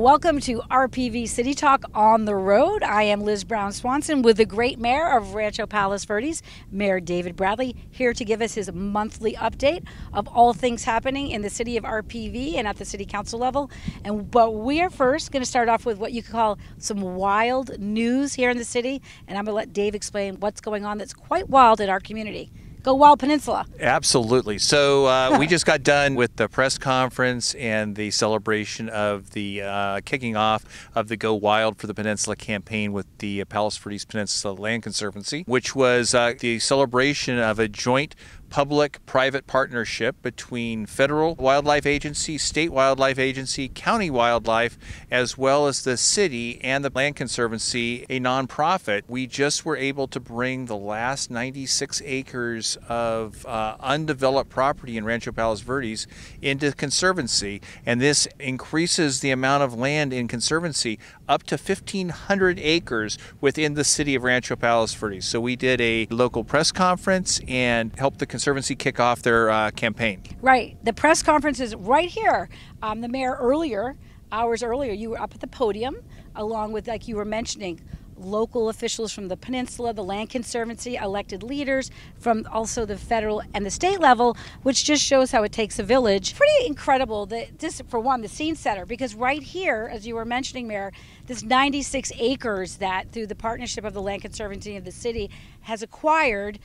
Welcome to RPV City Talk on the Road. I am Liz Brown Swanson with the great mayor of Rancho Palos Verdes, Mayor David Bradley, here to give us his monthly update of all things happening in the city of RPV and at the city council level. And but we are first going to start off with what you could call some wild news here in the city, and I'm going to let Dave explain what's going on that's quite wild in our community. Go Wild Peninsula. Absolutely. So uh, we just got done with the press conference and the celebration of the uh, kicking off of the Go Wild for the Peninsula campaign with the Palos Verdes Peninsula Land Conservancy, which was uh, the celebration of a joint public-private partnership between federal wildlife agency, state wildlife agency, county wildlife, as well as the city and the Land Conservancy, a nonprofit. We just were able to bring the last 96 acres of uh, undeveloped property in Rancho Palos Verdes into conservancy, and this increases the amount of land in conservancy up to 1,500 acres within the city of Rancho Palos Verdes. So we did a local press conference and helped the Conservancy kick off their uh, campaign. Right. The press conference is right here. Um, the mayor earlier, hours earlier, you were up at the podium along with, like you were mentioning, local officials from the peninsula, the Land Conservancy, elected leaders from also the federal and the state level, which just shows how it takes a village. Pretty incredible that this, for one, the scene setter, because right here, as you were mentioning, Mayor, this 96 acres that through the partnership of the Land Conservancy of the city has acquired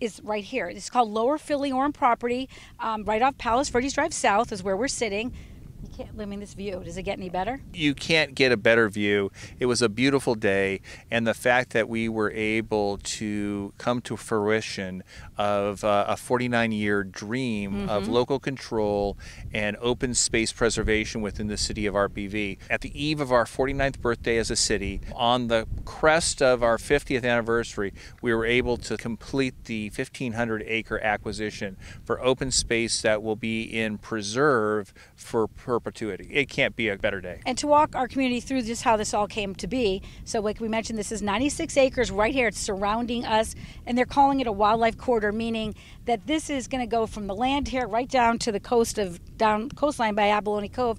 is right here. It's called Lower Filiorum property, um, right off Palos Verdes Drive South is where we're sitting. Can't, I mean, this view, does it get any better? You can't get a better view. It was a beautiful day, and the fact that we were able to come to fruition of uh, a 49 year dream mm-hmm. of local control and open space preservation within the city of RPV. At the eve of our 49th birthday as a city, on the crest of our 50th anniversary, we were able to complete the 1,500 acre acquisition for open space that will be in preserve for perpetuity. It can't be a better day. And to walk our community through just how this all came to be. So, like we mentioned, this is 96 acres right here. It's surrounding us, and they're calling it a wildlife corridor, meaning that this is going to go from the land here right down to the coast of down coastline by Abalone Cove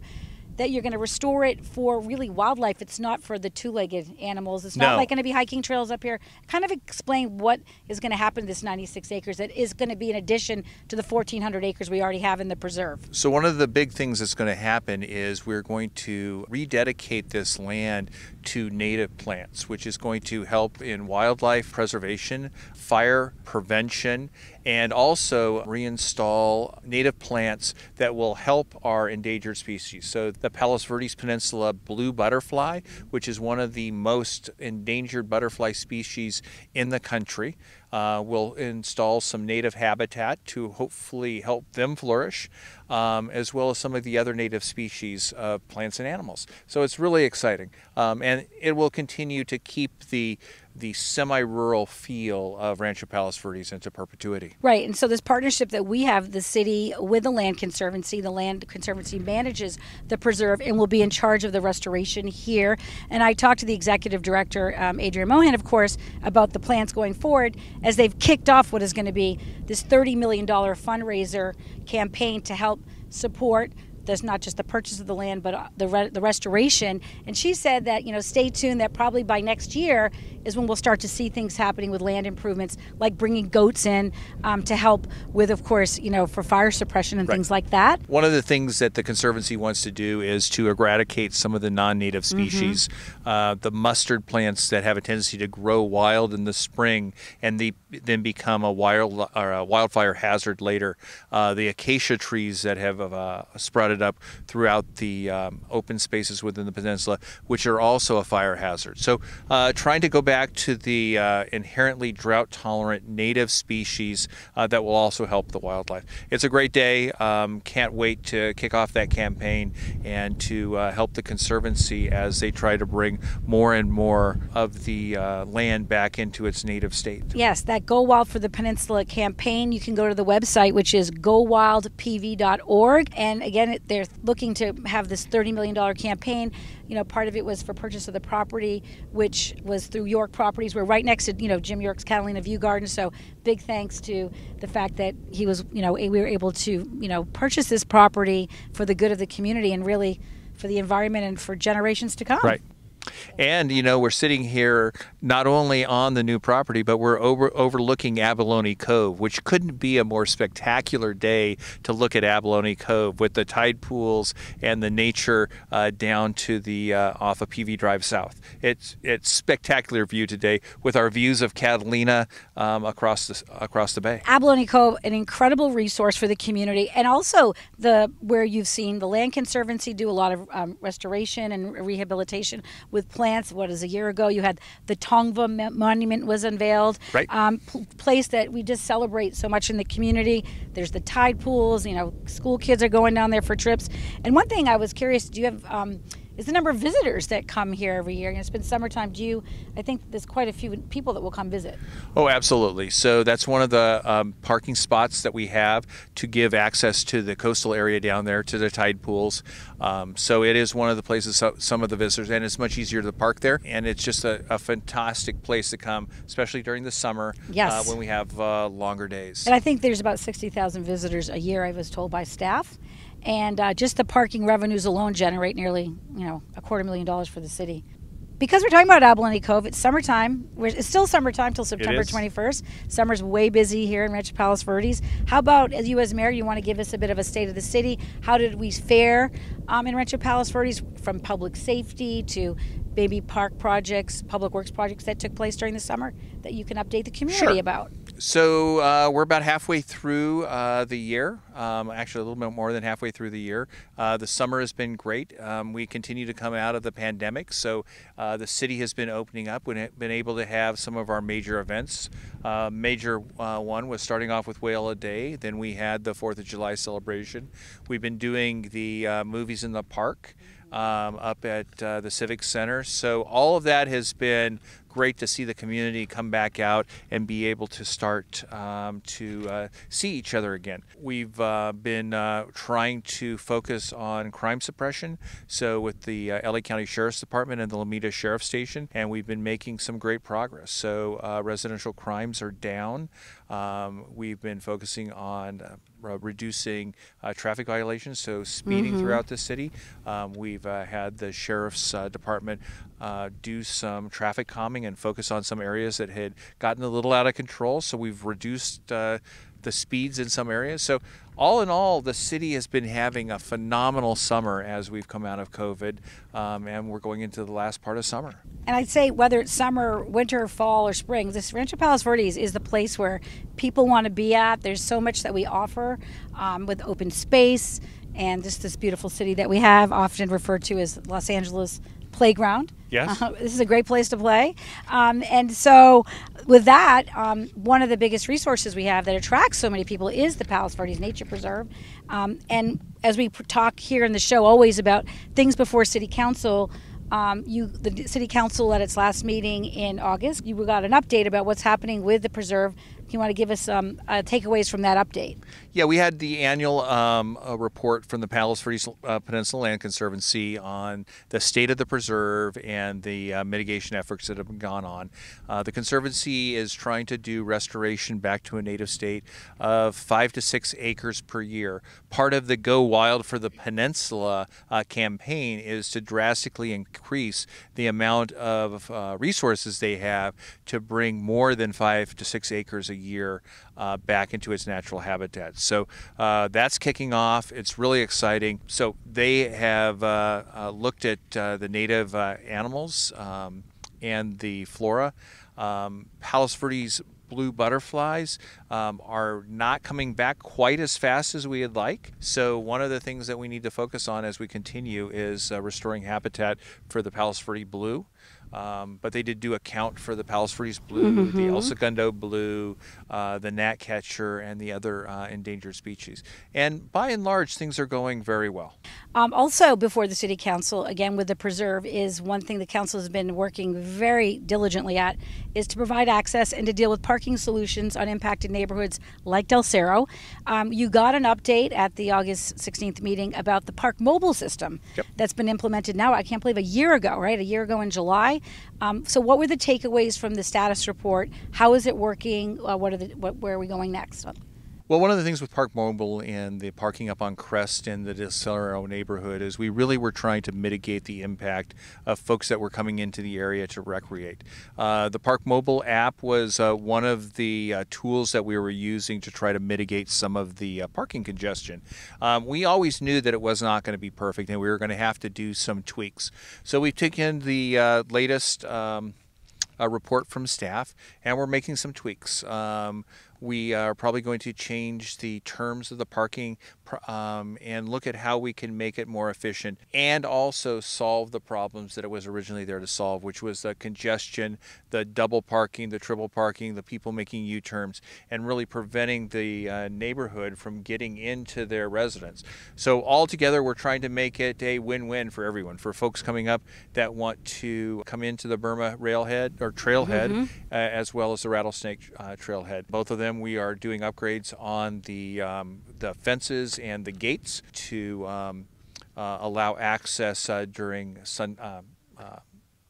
that you're going to restore it for really wildlife. It's not for the two-legged animals. It's not no. like going to be hiking trails up here. Kind of explain what is going to happen to this 96 acres that is going to be in addition to the 1,400 acres we already have in the preserve. So one of the big things that's going to happen is we're going to rededicate this land to native plants, which is going to help in wildlife preservation, fire prevention, and also reinstall native plants that will help our endangered species. So the Palos Verdes Peninsula blue butterfly, which is one of the most endangered butterfly species in the country, uh, will install some native habitat to hopefully help them flourish, um, as well as some of the other native species of plants and animals. So it's really exciting, um, and it will continue to keep the the semi-rural feel of Rancho Palos Verdes into perpetuity. Right, and so this partnership that we have, the city with the Land Conservancy, the Land Conservancy manages the preserve and will be in charge of the restoration here. And I talked to the executive director, um, Adrienne Mohan, of course, about the plans going forward as they've kicked off what is going to be this $30 million fundraiser campaign to help support there's not just the purchase of the land, but uh, the re- the restoration. And she said that you know, stay tuned. That probably by next year is when we'll start to see things happening with land improvements, like bringing goats in um, to help with, of course, you know, for fire suppression and right. things like that. One of the things that the conservancy wants to do is to eradicate some of the non-native mm-hmm. species, mm-hmm. uh, the mustard plants that have a tendency to grow wild in the spring and the, then become a wild or a wildfire hazard later. Uh, the acacia trees that have uh, sprouted up throughout the um, open spaces within the peninsula, which are also a fire hazard. So, uh, trying to go back to the uh, inherently drought tolerant native species uh, that will also help the wildlife. It's a great day. Um, can't wait to kick off that campaign and to uh, help the Conservancy as they try to bring more and more of the land back into its native state. Yes, that Go Wild for the Peninsula campaign. You can go to the website, which is gowildpv.org. And again, they're looking to have this $30 million campaign. You know, part of it was for purchase of the property, which was through York Properties. We're right next to, you know, Jim York's Catalina View Garden. So big thanks to the fact that he was, you know, we were able to, you know, purchase this property for the good of the community and really for the environment and for generations to come. Right. And you know, we're sitting here not only on the new property, but we're over, overlooking Abalone Cove, which couldn't be a more spectacular day to look at Abalone Cove with the tide pools and the nature uh, down to the uh, off of PV Drive South. It's it's spectacular view today with our views of Catalina um, across the across the bay. Abalone Cove, an incredible resource for the community, and also the where you've seen the Land Conservancy do a lot of um, restoration and rehabilitation with plants. What is a year ago? You had the Tongva Monument was unveiled. Right. Um, place that we just celebrate so much in the community. There's the tide pools. You know, school kids are going down there for trips. And one thing I was curious: Do you have um, is the number of visitors that come here every year. And it's been summertime. Do you? I think there's quite a few people that will come visit. Oh, absolutely. So that's one of the um, parking spots that we have to give access to the coastal area down there to the tide pools. Um, so it is one of the places some of the visitors, and it's much easier to park there. And it's just a, a fantastic place to come, especially during the summer yes. uh, when we have uh, longer days. And I think there's about 60,000 visitors a year, I was told by staff and uh, just the parking revenues alone generate nearly you know a quarter million dollars for the city. Because we're talking about abalone cove it's summertime. We're, it's still summertime till september 21st summer's way busy here in rancho palos verdes. How about as you as mayor you want to give us a bit of a state of the city? How did we fare um, in rancho palos verdes from public safety to maybe park projects public works projects that took place during the summer that you can update the community sure. about so uh, we're about halfway through uh, the year. Um, actually, a little bit more than halfway through the year. Uh, the summer has been great. Um, we continue to come out of the pandemic, so uh, the city has been opening up. We've been able to have some of our major events. Uh, major uh, one was starting off with Whale a Day. Then we had the Fourth of July celebration. We've been doing the movies in the park. Um, up at uh, the Civic Center. So all of that has been great to see the community come back out and be able to start um, to uh, see each other again. We've uh, been uh, trying to focus on crime suppression, so with the uh, LA County Sheriff's Department and the Lomita Sheriff Station, and we've been making some great progress. So uh, residential crimes are down. Um, we've been focusing on uh, reducing uh, traffic violations, so speeding mm-hmm. throughout the city. Um, we've uh, had the sheriff's uh, department do some traffic calming and focus on some areas that had gotten a little out of control. So we've reduced uh, the speeds in some areas. So all in all, the city has been having a phenomenal summer as we've come out of COVID, um, and we're going into the last part of summer. And I'd say whether it's summer, winter, fall, or spring, this Rancho Palos Verdes is the place where people want to be at. There's so much that we offer um, with open space and just this beautiful city that we have, often referred to as Los Angeles playground. Yes. Uh, this is a great place to play. Um, and so, with that, um, one of the biggest resources we have that attracts so many people is the Palos Verdes Nature Preserve. Um, and as we talk here in the show always about things before City Council, um, you, the City Council at its last meeting in August, you got an update about what's happening with the preserve you want to give us some uh, takeaways from that update? Yeah, we had the annual um, report from the Palos Verdes uh, Peninsula Land Conservancy on the state of the preserve and the uh, mitigation efforts that have gone on. Uh, the Conservancy is trying to do restoration back to a native state of five to six acres per year. Part of the Go Wild for the Peninsula uh, campaign is to drastically increase the amount of uh, resources they have to bring more than five to six acres a year uh, back into its natural habitat. So uh, that's kicking off. It's really exciting. So they have uh, uh looked at uh, the native animals um, and the flora. Um, Palos Verdes blue butterflies um, are not coming back quite as fast as we would like. So, one of the things that we need to focus on as we continue is uh, restoring habitat for the Palos Verde blue. Um, but they did do a count for the Palos Verdes blue, mm-hmm. the El Segundo blue, uh, the gnatcatcher, and the other uh, endangered species. And by and large, things are going very well. Um, also, before the City Council, again with the preserve, is one thing the council has been working very diligently at is to provide access and to deal with parking solutions on impacted neighborhoods like Del Cerro. Um, you got an update at the August 16th meeting about the park mobile system yep. that's been implemented now. I can't believe a year ago, right? A year ago in July. Um, so, what were the takeaways from the status report? How is it working? Uh, what are the what, where are we going next? Well, one of the things with Park Mobile and the parking up on Crest in the Del Cerro neighborhood is we really were trying to mitigate the impact of folks that were coming into the area to recreate. Uh, the Park Mobile app was uh, one of the uh, tools that we were using to try to mitigate some of the uh, parking congestion. Um, we always knew that it was not going to be perfect and we were going to have to do some tweaks. So we've taken the uh, latest. Um, a report from staff, and we're making some tweaks. Um, we are probably going to change the terms of the parking um, and look at how we can make it more efficient and also solve the problems that it was originally there to solve, which was the congestion, the double parking, the triple parking, the people making U turns, and really preventing the uh, neighborhood from getting into their residence. So, altogether, we're trying to make it a win win for everyone, for folks coming up that want to come into the Burma railhead or trailhead, mm-hmm. uh, as well as the Rattlesnake uh, trailhead. Both of them, we are doing upgrades on the, um, the fences and the gates to um, uh, allow access uh, during sun. Uh, uh,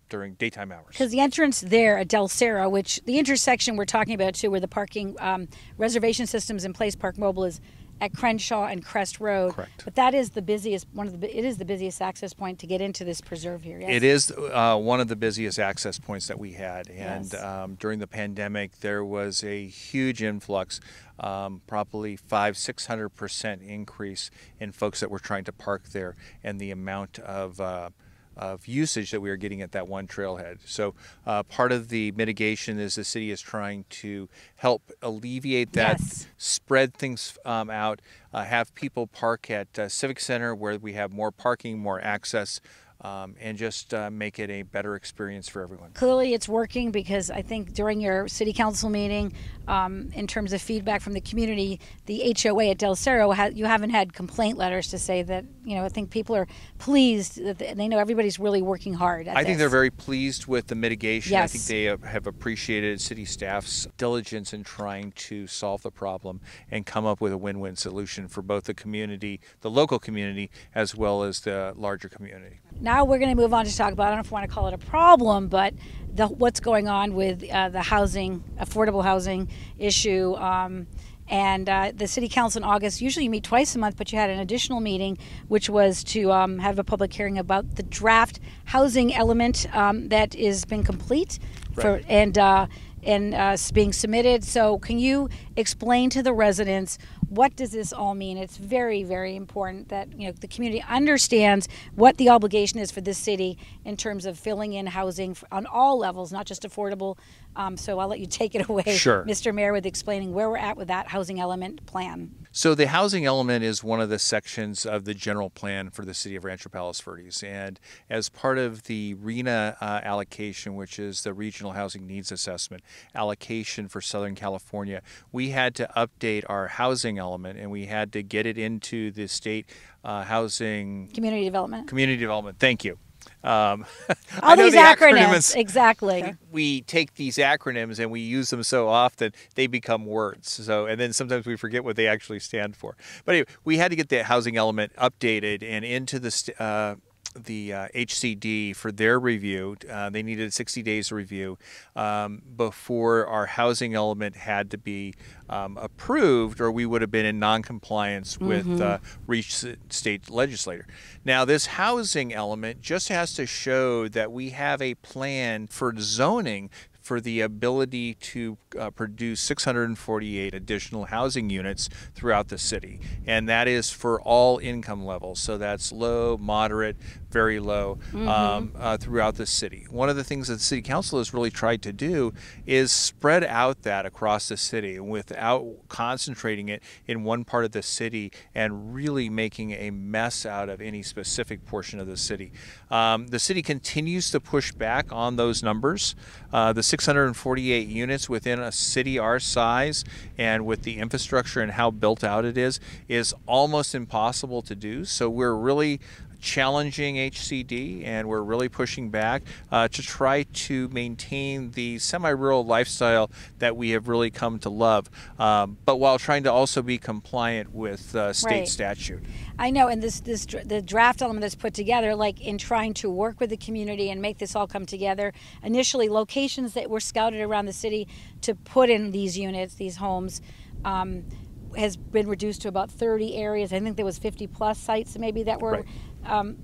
during daytime hours. Because the entrance there at Del Cerro, which the intersection we're talking about too, where the parking um, reservation systems in place, Park Mobile is at Crenshaw and Crest Road. Correct. But that is the busiest one of the it is the busiest access point to get into this preserve here. Yes? It is uh, one of the busiest access points that we had, and yes. um, during the pandemic there was a huge influx. Um, probably five, six hundred percent increase in folks that were trying to park there, and the amount of uh, of usage that we are getting at that one trailhead. So uh, part of the mitigation is the city is trying to help alleviate that, yes. spread things um, out, uh, have people park at uh, Civic Center where we have more parking, more access um, and just uh, make it a better experience for everyone. Clearly, it's working because I think during your city council meeting, um, in terms of feedback from the community, the HOA at Del Cerro, ha- you haven't had complaint letters to say that, you know, I think people are pleased that they know everybody's really working hard. I this. think they're very pleased with the mitigation. Yes. I think they have appreciated city staff's diligence in trying to solve the problem and come up with a win win solution for both the community, the local community, as well as the larger community. Now we're going to move on to talk about, I don't know if I want to call it a problem, but the, what's going on with uh, the housing, affordable housing issue. Um, and uh, the city council in August usually you meet twice a month, but you had an additional meeting, which was to um, have a public hearing about the draft housing element um, that has been complete, right. for and uh, and uh, being submitted. So, can you explain to the residents what does this all mean? It's very, very important that you know the community understands what the obligation is for this city in terms of filling in housing on all levels, not just affordable. Um, so I'll let you take it away, sure. Mr. Mayor, with explaining where we're at with that housing element plan. So the housing element is one of the sections of the general plan for the city of Rancho Palos Verdes, and as part of the RHNA uh, allocation, which is the Regional Housing Needs Assessment allocation for Southern California, we had to update our housing element, and we had to get it into the state uh, housing community development. Community development. Thank you. Um, All these the acronyms, acronyms, exactly. We take these acronyms and we use them so often they become words. So, and then sometimes we forget what they actually stand for. But anyway, we had to get the housing element updated and into the uh, the uh, HCD for their review. Uh, they needed 60 days review um, before our housing element had to be um, approved, or we would have been in noncompliance with mm-hmm. uh, each state legislator. Now, this housing element just has to show that we have a plan for zoning for the ability to uh, produce 648 additional housing units throughout the city. And that is for all income levels. So that's low, moderate, very low mm-hmm. um, uh, throughout the city. One of the things that the city council has really tried to do is spread out that across the city without concentrating it in one part of the city and really making a mess out of any specific portion of the city. Um, the city continues to push back on those numbers. Uh, the 648 units within a city our size and with the infrastructure and how built out it is is almost impossible to do. So we're really challenging HCD, and we're really pushing back uh, to try to maintain the semi rural lifestyle that we have really come to love, um, but while trying to also be compliant with uh, state right. statute. I know, and this, this the draft element that's put together, like in trying to work with the community and make this all come together. Initially, locations that were scouted around the city to put in these units, these homes. Um, has been reduced to about 30 areas. I think there was 50 plus sites maybe that were Right. Um,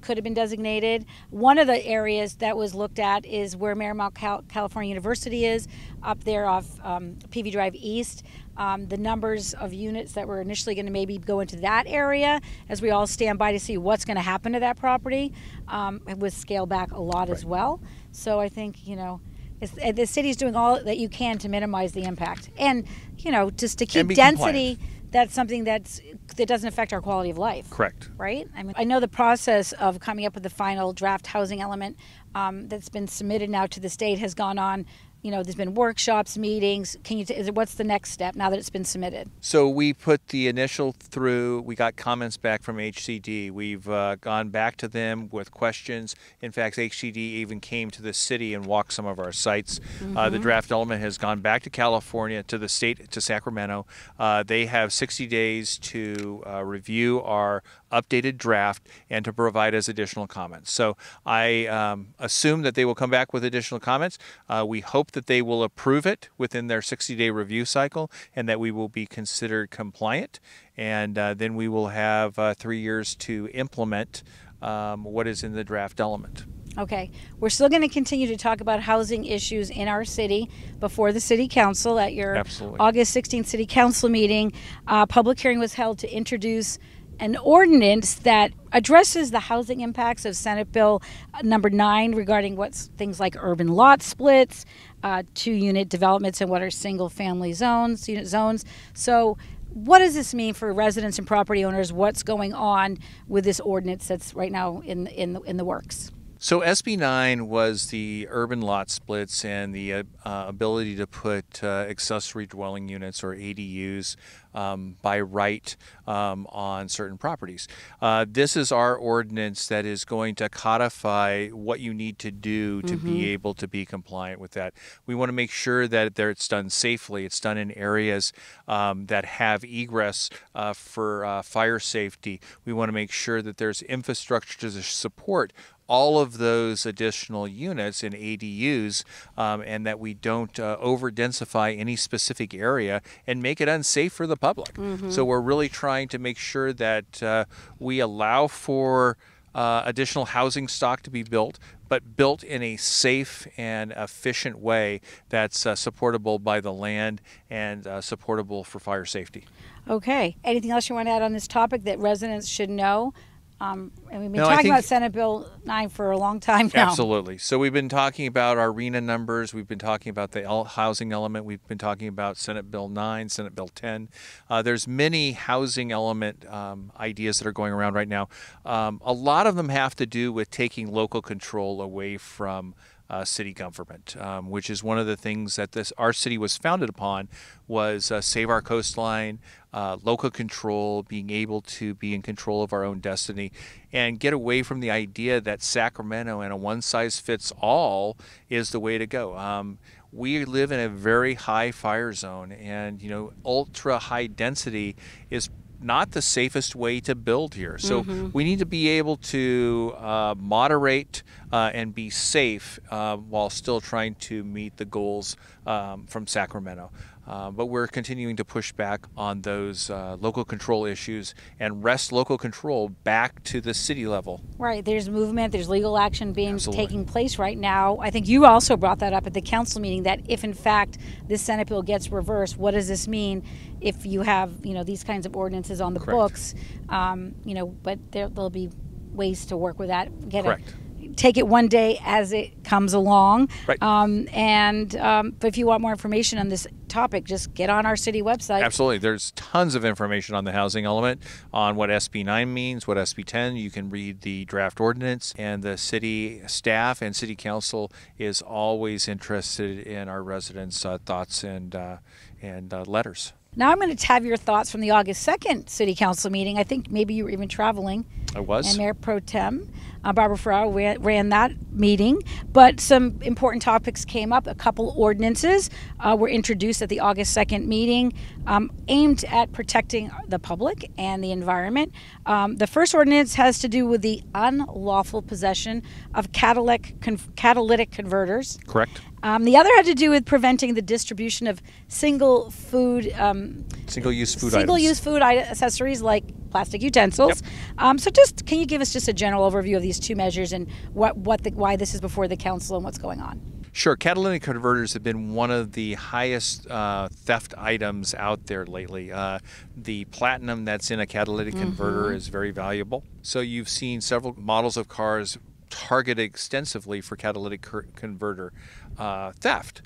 could have been designated. One of the areas that was looked at is where Marymount Cal- California University is, up there off um, PV Drive East. Um, the numbers of units that were initially going to maybe go into that area, as we all stand by to see what's going to happen to that property, um, it was scaled back a lot as well. So I think you know. It's, the city's doing all that you can to minimize the impact, and you know, just to keep density. That's something that's that doesn't affect our quality of life Correct. right? I mean, I know the process of coming up with the final draft housing element um, that's been submitted now to the state has gone on. You know, there's been workshops, meetings. Can you? T- is what's the next step now that it's been submitted? So we put the initial through. We got comments back from HCD. We've uh, gone back to them with questions. In fact, HCD even came to the city and walked some of our sites. Uh, the draft element has gone back to California, to the state, to Sacramento. Uh, they have 60 days to uh, review our updated draft and to provide us additional comments. So I um, assume that they will come back with additional comments. Uh, we hope that they will approve it within their 60 day review cycle and that we will be considered compliant. And uh, then we will have uh, three years to implement um, what is in the draft element. Okay, we're still going to continue to talk about housing issues in our city before the city council at your Absolutely. August 16th city council meeting. Uh, public hearing was held to introduce an ordinance that addresses the housing impacts of Senate Bill uh, number nine regarding what's things like urban lot splits, uh, two unit developments, and what are single family zones, unit zones. So. What does this mean for residents and property owners? What's going on with this ordinance that's right now in in the, in the works? So SB 9 was the urban lot splits and the uh, uh, ability to put uh, accessory dwelling units or ADUs um, by right um, on certain properties. Uh, this is our ordinance that is going to codify what you need to do to be able to be compliant with that. We want to make sure that there it's done safely. It's done in areas um, that have egress uh, for uh, fire safety. We want to make sure that there's infrastructure to support all of those additional units in ADUs um, and that we don't uh, over densify any specific area and make it unsafe for the public. So we're really trying to make sure that uh, we allow for uh, additional housing stock to be built, but built in a safe and efficient way that's uh, supportable by the land and uh, supportable for fire safety. Okay. Anything else you want to add on this topic that residents should know? Um, and we've been No, talking think- about Senate Bill 9 for a long time now. Absolutely. So we've been talking about our RHNA numbers. We've been talking about the housing element. We've been talking about Senate Bill 9, Senate Bill 10. Uh, there's many housing element um, ideas that are going around right now. Um, a lot of them have to do with taking local control away from uh, city government, um, which is one of the things that this our city was founded upon was uh, save our coastline, uh, local control, being able to be in control of our own destiny, and get away from the idea that Sacramento and a one size fits all is the way to go. Um, we live in a very high fire zone, and you know, ultra high density is not the safest way to build here. So we need to be able to uh, moderate uh, and be safe uh, while still trying to meet the goals um, from Sacramento. Uh, but we're continuing to push back on those uh, local control issues and wrest local control back to the city level. Right. There's movement, there's legal action being Absolutely. taking place right now. I think you also brought that up at the council meeting that if in fact this Senate bill gets reversed, what does this mean if you have, you know, these kinds of ordinances on the Correct. books? Um, you know, but there, there'll be ways to work with that. Get Correct. Take it one day as it comes along. Right. Um, and um, but if you want more information on this topic, just get on our city website. Absolutely. There's tons of information on the housing element, on what SB 9 means, what SB 10. You can read the draft ordinance, and the city staff and city council is always interested in our residents' uh, thoughts and, uh, and uh, letters. Now I'm going to have your thoughts from the August 2nd City Council meeting. I think maybe you were even traveling. I was. and Mayor Pro Tem. Uh, Barbara Ferraro ran, ran, that meeting, but some important topics came up. A couple ordinances uh, were introduced at the August 2nd meeting um, aimed at protecting the public and the environment. Um, the first ordinance has to do with the unlawful possession of catalytic, con- catalytic converters. Correct. Um, the other had to do with preventing the distribution of single food, um, single-use food single-use food accessories like plastic utensils. Yep. Um, so, just can you give us just a general overview of these two measures and what, what the, why this is before the council and what's going on? Sure. Catalytic converters have been one of the highest uh, theft items out there lately. Uh, the platinum that's in a catalytic mm-hmm. converter is very valuable. So you've seen several models of cars targeted extensively for catalytic converter uh, theft.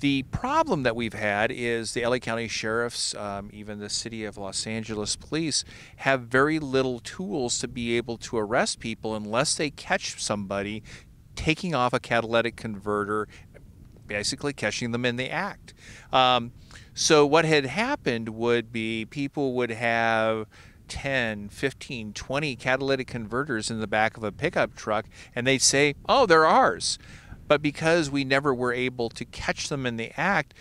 The problem that we've had is the LA County Sheriffs, um, even the City of Los Angeles Police, have very little tools to be able to arrest people unless they catch somebody taking off a catalytic converter, basically catching them in the act. Um, so, what had happened would be people would have 10, 15, 20 catalytic converters in the back of a pickup truck, and they'd say, Oh, they're ours. But because we never were able to catch them in the act,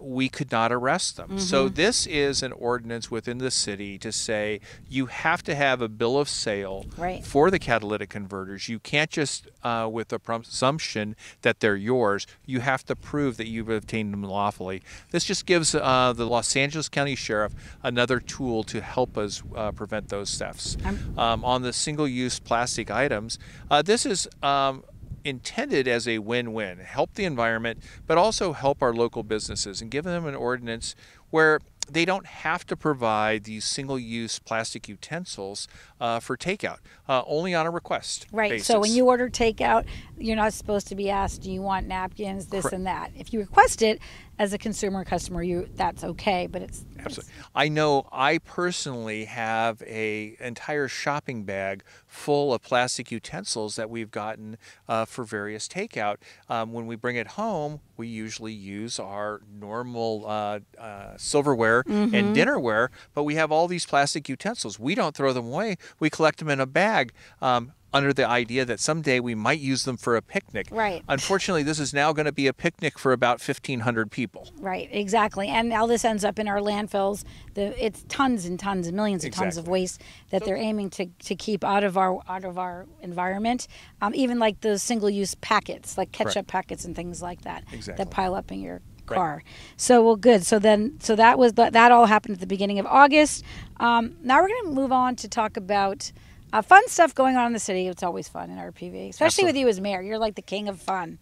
we could not arrest them. Mm-hmm. So this is an ordinance within the city to say you have to have a bill of sale right. for the catalytic converters. You can't just, uh, with the presumption that they're yours, you have to prove that you've obtained them lawfully. This just gives uh, the Los Angeles County Sheriff another tool to help us uh, prevent those thefts. Um, on the single-use plastic items, uh, this is um, intended as a win-win help the environment but also help our local businesses and give them an ordinance where they don't have to provide these single-use plastic utensils uh, for takeout, uh, only on a request. Right. Basis. So when you order takeout, you're not supposed to be asked, "Do you want napkins?" This Correct. and that. If you request it as a consumer customer, you that's okay. But it's absolutely. It's, I know. I personally have a entire shopping bag full of plastic utensils that we've gotten uh, for various takeout. Um, when we bring it home, we usually use our normal uh, uh, silverware mm-hmm. and dinnerware, but we have all these plastic utensils. We don't throw them away. We collect them in a bag. Um, under the idea that someday we might use them for a picnic. Right. Unfortunately, this is now going to be a picnic for about 1,500 people. Right, exactly. And all this ends up in our landfills. The, it's tons and tons and millions of exactly. tons of waste that so, they're aiming to, to keep out of our out of our environment. Um, even like the single-use packets, like ketchup correct. packets and things like that, exactly. that pile up in your car. Right. So well, good. So then, so that was that all happened at the beginning of August. Um, now we're going to move on to talk about uh, fun stuff going on in the city. It's always fun in RPV, especially Absolutely. with you as mayor. You're like the king of fun.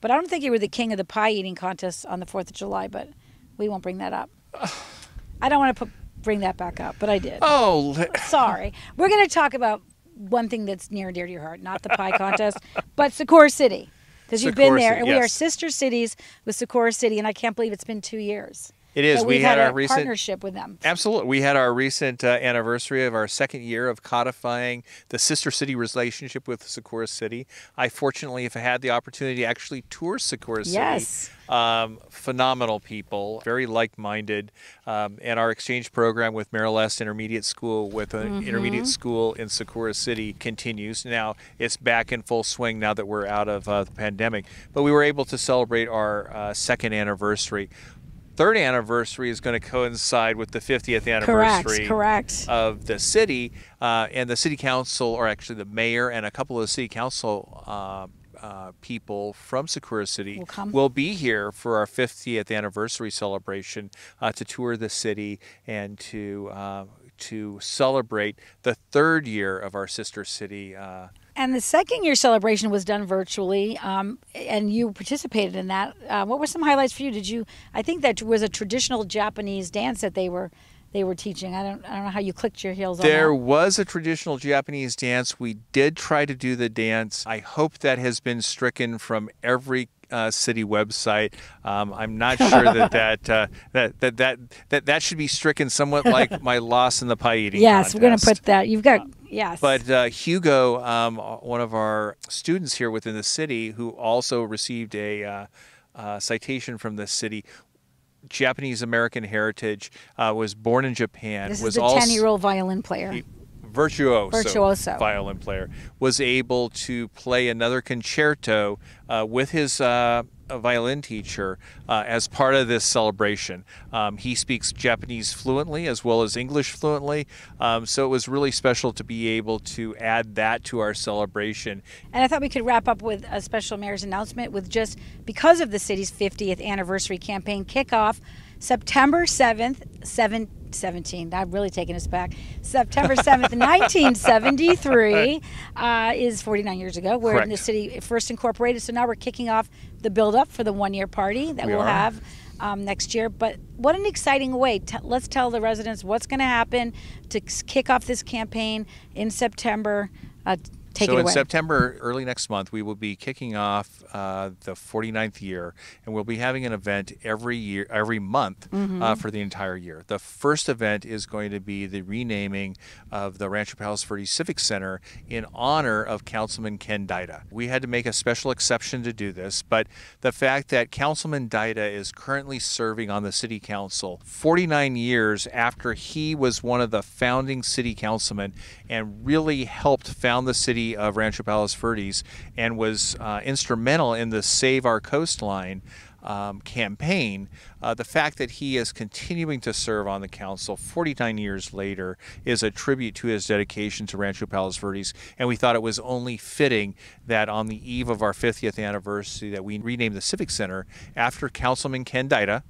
But I don't think you were the king of the pie eating contest on the Fourth of July. But we won't bring that up. I don't want to put, bring that back up, but I did. Oh, sorry. We're going to talk about one thing that's near and dear to your heart, not the pie contest, but Sakura City, because you've been there, and yes. we are sister cities with Sakura City, and I can't believe it's been two years. It is. we had, had our recent partnership with them. Absolutely, we had our recent uh, anniversary of our second year of codifying the sister city relationship with Sakura City. I fortunately have had the opportunity to actually tour Sakura City. Yes. Um, phenomenal people, very like-minded, um, and our exchange program with Miraleste Intermediate School, with an mm-hmm. intermediate school in Sakura City, continues. Now it's back in full swing now that we're out of uh, the pandemic. But we were able to celebrate our uh, second anniversary third anniversary is going to coincide with the 50th anniversary correct, correct. of the city. Uh, and the city council, or actually the mayor and a couple of the city council uh, uh, people from Sakura City will, will, be here for our 50th anniversary celebration uh, to tour the city and to uh, to celebrate the third year of our sister city uh, and the second year celebration was done virtually, um, and you participated in that. Uh, what were some highlights for you? Did you? I think that was a traditional Japanese dance that they were they were teaching. I don't I don't know how you clicked your heels there on There was a traditional Japanese dance. We did try to do the dance. I hope that has been stricken from every uh, city website. Um, I'm not sure that that, uh, that that that that that should be stricken somewhat like my loss in the pie eating. Yes, contest. we're going to put that. You've got Yes. But uh, Hugo, um, one of our students here within the city, who also received a uh, uh, citation from the city, Japanese American heritage, uh, was born in Japan. This was is the ten-year-old violin player. He, virtuoso, Virtuoso. violin player, was able to play another concerto uh, with his uh, violin teacher uh, as part of this celebration. Um, he speaks Japanese fluently as well as English fluently, um, so it was really special to be able to add that to our celebration. And I thought we could wrap up with a special mayor's announcement with just because of the city's 50th anniversary campaign kickoff, September 7th, 7 17. I'm really taking us back. September 7th, 1973 uh, is 49 years ago, where Correct. the city first incorporated. So now we're kicking off the build up for the one year party that We will have um, next year. But what an exciting way. T- let's tell the residents what's going to happen to kick off this campaign in September. Uh, take so in away. September, early next month, we will be kicking off uh, the 49th year, and we'll be having an event every year, every month Mm-hmm. uh, for the entire year. The first event is going to be the renaming of the Rancho Palos Verdes Civic Center in honor of Councilman Ken Dyda. We had to make a special exception to do this, but the fact that Councilman Dyda is currently serving on the City Council 49 years after he was one of the founding City Councilmen and really helped found the city of Rancho Palos Verdes and was uh, instrumental in the Save Our Coastline um, campaign, uh, the fact that he is continuing to serve on the council 49 years later is a tribute to his dedication to Rancho Palos Verdes. And we thought it was only fitting that on the eve of our 50th anniversary that we rename the Civic Center after Councilman Ken Dyda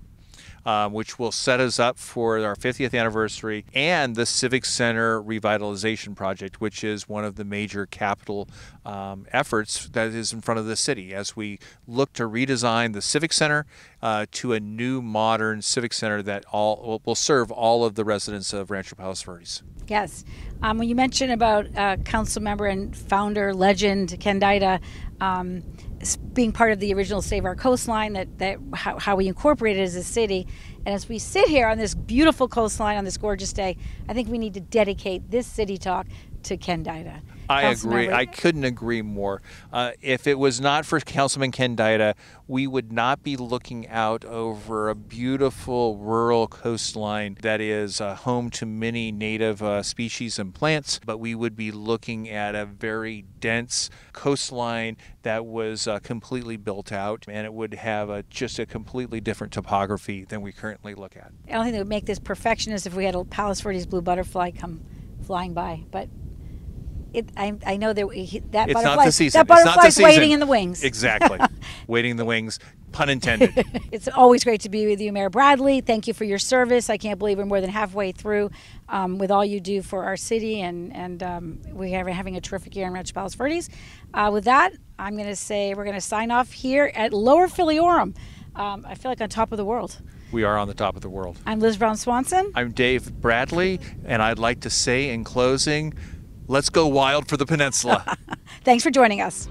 um, which will set us up for our 50th anniversary, and the Civic Center Revitalization Project, which is one of the major capital um, efforts that is in front of the city as we look to redesign the Civic Center uh, to a new modern Civic Center that all will- serve all of the residents of Rancho Palos Verdes. Yes. Um, when you mentioned about uh, council member and founder legend Ken Dyda um, being part of the original Save Our Coastline, that, that how, how we incorporated as a city. And as we sit here on this beautiful coastline on this gorgeous day, I think we need to dedicate this city talk to Ken Dyda. I agree. I couldn't agree more. Uh, if it was not for Councilman Ken Dyda, we would not be looking out over a beautiful rural coastline that is uh, home to many native uh, species and plants, but we would be looking at a very dense coastline that was uh, completely built out, and it would have a, just a completely different topography than we currently look at. The only thing that would make this perfection is if we had a Palos Verdes blue butterfly come flying by. But it, I, I know that he, that It's butterfly, not the season. that It's not the butterfly's season. waiting in the wings. Exactly. Waiting in the wings, pun intended. It's always great to be with you, Mayor Bradley. Thank you for your service. I can't believe we're more than halfway through um, with all you do for our city, and and um, we are having a terrific year in Rancho Palos Verdes. Uh, with that, I'm going to say we're going to sign off here at Lower Filiorum. Um, I feel like on top of the world. we are on the top of the world. I'm Liz Brown Swanson. I'm Dave Bradley, and I'd like to say in closing, let's go wild for the peninsula. Thanks for joining us.